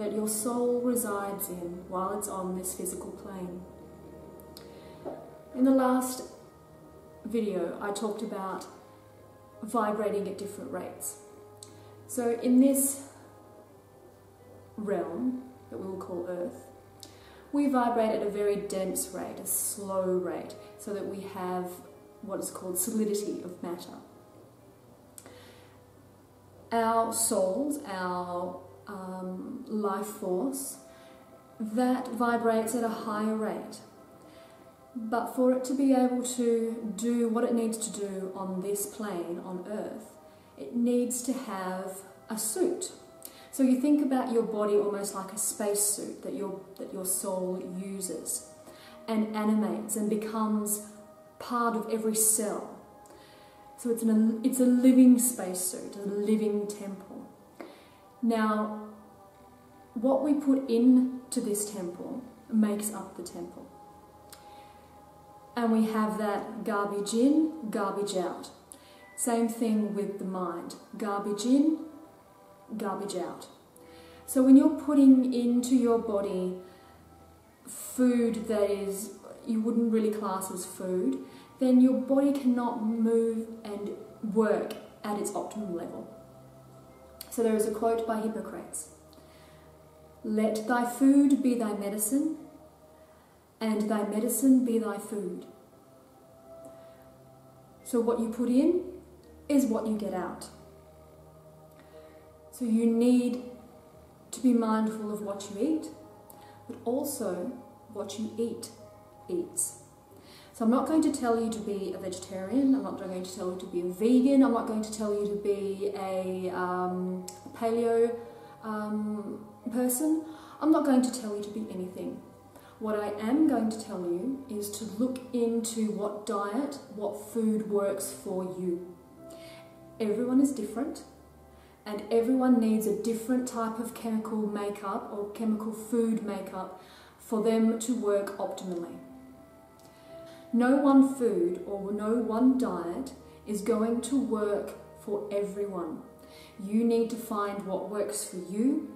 that your soul resides in while it's on this physical plane. In the last video, I talked about vibrating at different rates. So in this realm that we will call Earth, we vibrate at a very dense rate, a slow rate, so that we have what is called solidity of matter. Our souls, our um, life force, that vibrates at a higher rate. But for it to be able to do what it needs to do on this plane, on Earth, it needs to have a suit. So you think about your body almost like a spacesuit that your, that your soul uses and animates and becomes part of every cell. So it's, an, it's a living spacesuit, a living temple. Now, what we put into this temple makes up the temple. And we have that garbage in, garbage out. Same thing with the mind. Garbage in, garbage out. So when you're putting into your body food that is you wouldn't really class as food, then your body cannot move and work at its optimal level. So there is a quote by Hippocrates Let thy food be thy medicine, and thy medicine be thy food. So what you put in is what you get out. So you need to be mindful of what you eat, but also what you eat eats. So I'm not going to tell you to be a vegetarian, I'm not going to tell you to be a vegan, I'm not going to tell you to be a, um, a paleo um, person, I'm not going to tell you to be anything. What I am going to tell you is to look into what diet, what food works for you. Everyone is different, and everyone needs a different type of chemical makeup or chemical food makeup for them to work optimally. No one food or no one diet is going to work for everyone. You need to find what works for you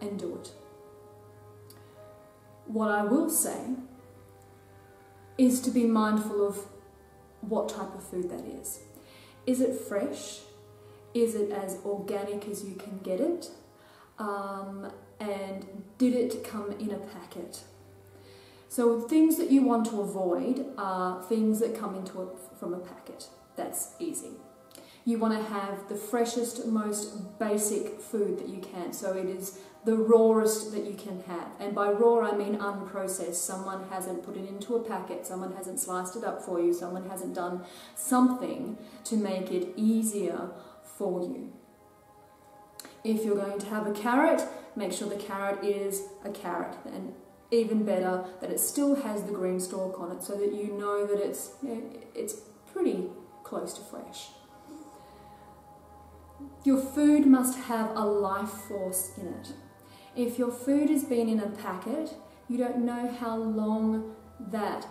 and do it. What I will say is to be mindful of what type of food that is. Is it fresh? Is it as organic as you can get it? Um, and did it come in a packet? So things that you want to avoid are things that come into a, from a packet. That's easy. You want to have the freshest, most basic food that you can. So it is the rawest that you can have. And by raw, I mean unprocessed. Someone hasn't put it into a packet, someone hasn't sliced it up for you, someone hasn't done something to make it easier for you. If you're going to have a carrot, make sure the carrot is a carrot. And even better, that it still has the green stalk on it so that you know that it's, it's pretty close to fresh. Your food must have a life force in it. If your food has been in a packet, you don't know how long that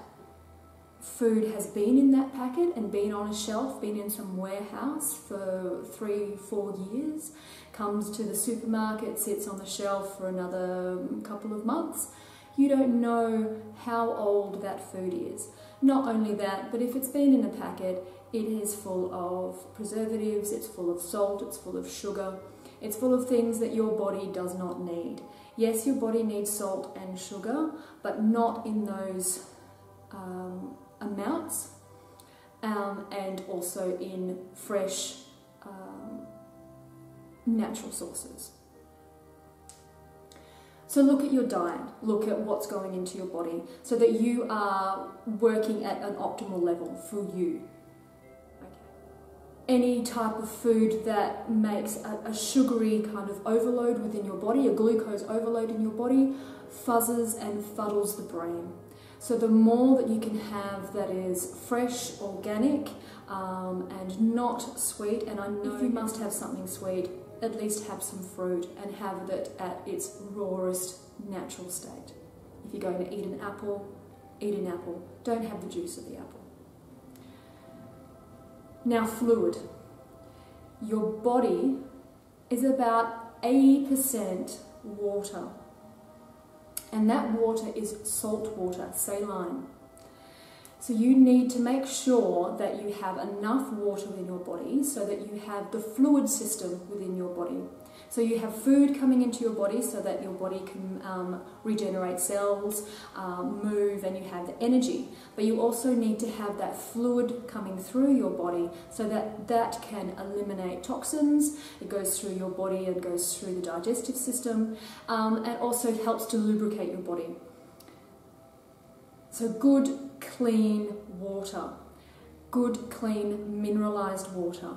food has been in that packet and been on a shelf, been in some warehouse for three, four years, comes to the supermarket, sits on the shelf for another couple of months, you don't know how old that food is. Not only that, but if it's been in a packet, it is full of preservatives, it's full of salt, it's full of sugar, it's full of things that your body does not need. Yes, your body needs salt and sugar, but not in those um, amounts um, and also in fresh um, natural sources. So look at your diet, look at what's going into your body so that you are working at an optimal level for you. Any type of food that makes a, a sugary kind of overload within your body, a glucose overload in your body, fuzzes and fuddles the brain. So the more that you can have that is fresh, organic, um, and not sweet, and I know if you must have something sweet, at least have some fruit and have it at its rawest natural state. If you're going to eat an apple, eat an apple. Don't have the juice of the apple. Now fluid. Your body is about 80% water. And that water is salt water, saline. So you need to make sure that you have enough water in your body so that you have the fluid system within your body. So you have food coming into your body so that your body can um, regenerate cells, um, move, and you have the energy. But you also need to have that fluid coming through your body so that that can eliminate toxins. It goes through your body and goes through the digestive system, um, and also helps to lubricate your body. So good, clean water, good, clean, mineralized water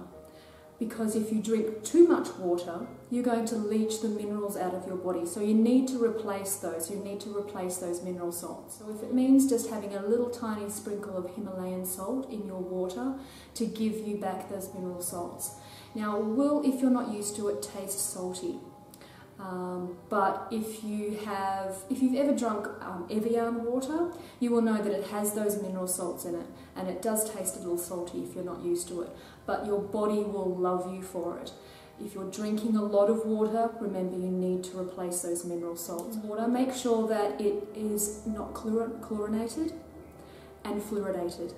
because if you drink too much water, you're going to leach the minerals out of your body. So you need to replace those. You need to replace those mineral salts. So if it means just having a little tiny sprinkle of Himalayan salt in your water to give you back those mineral salts. Now, will, if you're not used to it, taste salty. Um, but if you have, if you've ever drunk um, Evian water, you will know that it has those mineral salts in it, and it does taste a little salty if you're not used to it. But your body will love you for it. If you're drinking a lot of water, remember you need to replace those mineral salts. Water, make sure that it is not chlor chlorinated and fluoridated.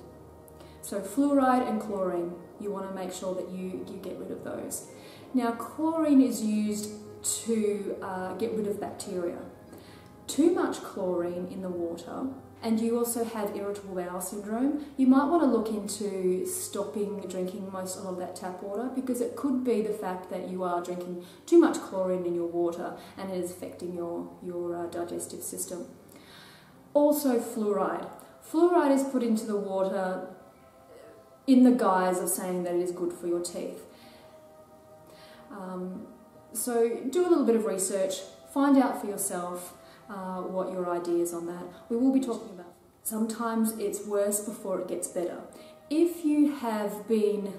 So fluoride and chlorine, you want to make sure that you, you get rid of those. Now chlorine is used to uh, get rid of bacteria. Too much chlorine in the water, and you also have irritable bowel syndrome, you might want to look into stopping drinking most of that tap water because it could be the fact that you are drinking too much chlorine in your water and it is affecting your, your uh, digestive system. Also, fluoride. Fluoride is put into the water in the guise of saying that it is good for your teeth. Um, so do a little bit of research, find out for yourself uh, what your ideas on that. We will be talking about. Sometimes it's worse before it gets better. If you have been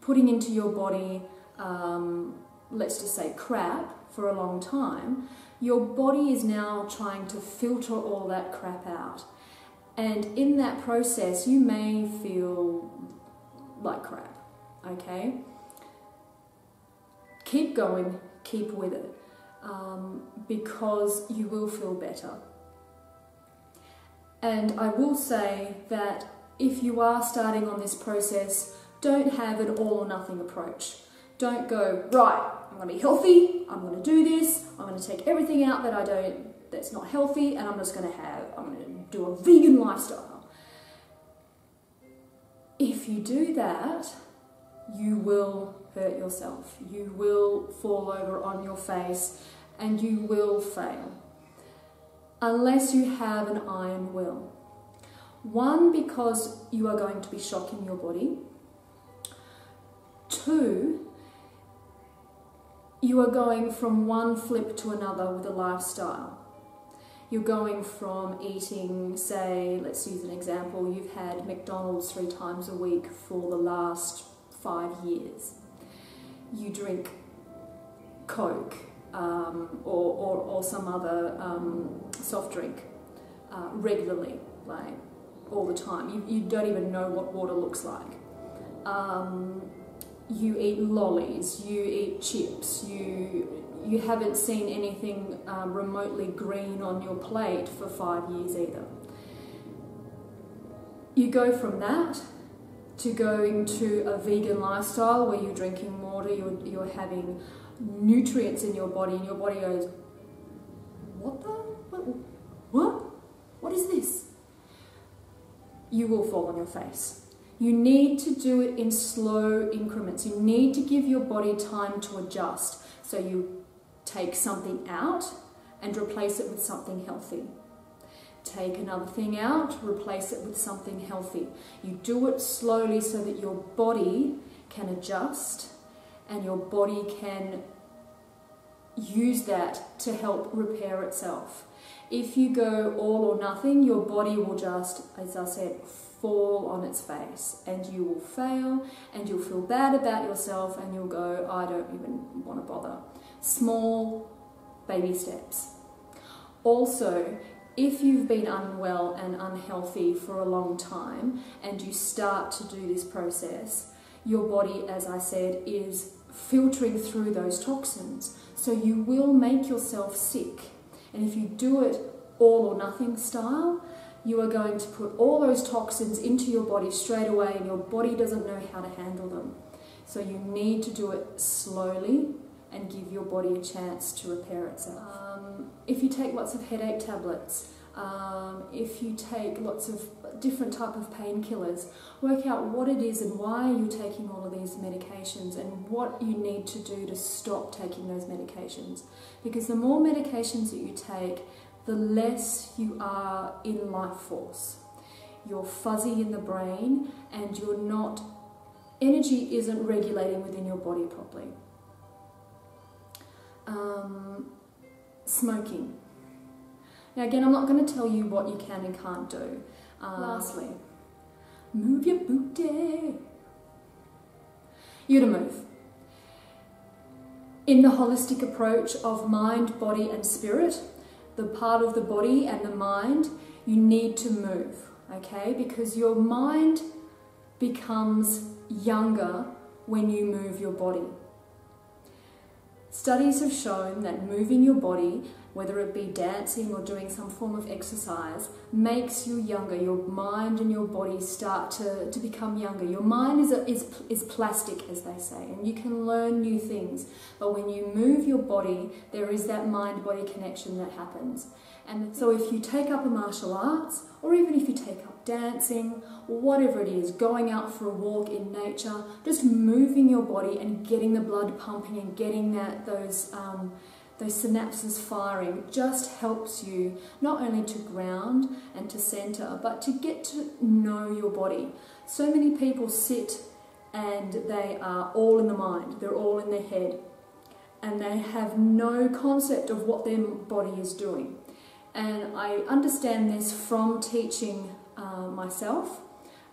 putting into your body, um, let's just say crap, for a long time, your body is now trying to filter all that crap out. And in that process, you may feel like crap, okay? Keep going, keep with it, um, because you will feel better. And I will say that if you are starting on this process, don't have an all or nothing approach. Don't go, right, I'm going to be healthy, I'm going to do this, I'm going to take everything out that I don't, that's not healthy, and I'm just going to have, I'm going to do a vegan lifestyle. If you do that, you will hurt yourself. You will fall over on your face and you will fail. Unless you have an iron will. One, because you are going to be shocking your body. Two, you are going from one flip to another with a lifestyle. You're going from eating, say, let's use an example, you've had McDonald's three times a week for the last five years. You drink Coke um, or, or, or, some other um, soft drink uh, regularly, like all the time. You, you don't even know what water looks like. Um, you eat lollies, you eat chips, you, you haven't seen anything um, remotely green on your plate for five years either. You go from that to going to a vegan lifestyle where you're drinking water, you're, you're having nutrients in your body, and your body goes, What the? What? What? What is this? You will fall on your face. You need to do it in slow increments. You need to give your body time to adjust. So you take something out and replace it with something healthy. Take another thing out, replace it with something healthy. You do it slowly so that your body can adjust and your body can use that to help repair itself. If you go all or nothing, your body will just, as I said, fall on its face and you will fail and you'll feel bad about yourself and you'll go, I don't even want to bother. Small baby steps. Also, if you've been unwell and unhealthy for a long time and you start to do this process, your body, as I said, is filtering through those toxins. So you will make yourself sick. And if you do it all or nothing style, you are going to put all those toxins into your body straight away and your body doesn't know how to handle them. So you need to do it slowly and give your body a chance to repair itself. If you take lots of headache tablets, um, if you take lots of different type of painkillers, work out what it is and why you're taking all of these medications and what you need to do to stop taking those medications. Because the more medications that you take, the less you are in life force. You're fuzzy in the brain and you're not, energy isn't regulating within your body properly. Um, smoking. Now again, I'm not going to tell you what you can and can't do. Um, Lastly, move your booty. You to move. In the holistic approach of mind, body and spirit, the part of the body and the mind, you need to move, okay? Because your mind becomes younger when you move your body. Studies have shown that moving your body, whether it be dancing or doing some form of exercise, makes you younger. Your mind and your body start to, to become younger. Your mind is, a, is, is plastic, as they say, and you can learn new things. But when you move your body, there is that mind-body connection that happens. And so if you take up a martial arts, or even if you take up dancing, whatever it is, going out for a walk in nature, just moving your body and getting the blood pumping and getting that those um, those synapses firing just helps you not only to ground and to center, but to get to know your body. So many people sit and they are all in the mind, they're all in their head, and they have no concept of what their body is doing. And I understand this from teaching uh, myself,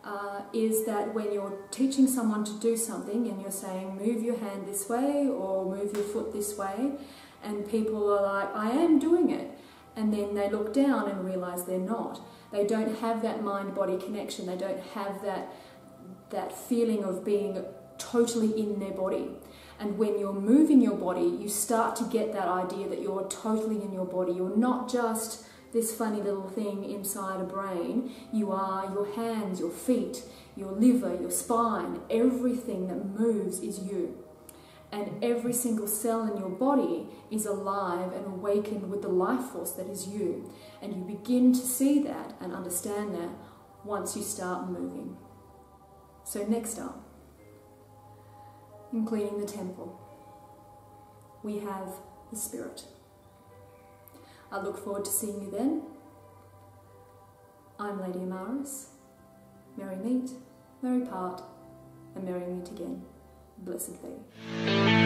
uh, is that when you're teaching someone to do something and you're saying move your hand this way or move your foot this way, and people are like, I am doing it, and then they look down and realize they're not. They don't have that mind-body connection. They don't have that that feeling of being totally in their body. And when you're moving your body, you start to get that idea that you're totally in your body. You're not just this funny little thing inside a brain. You are your hands, your feet, your liver, your spine. Everything that moves is you. And every single cell in your body is alive and awakened with the life force that is you. And you begin to see that and understand that once you start moving. So next up, in cleaning the temple, we have the spirit. I look forward to seeing you then. I'm Lady Amaris. Merry meet, merry part, and merry meet again. Blessed be.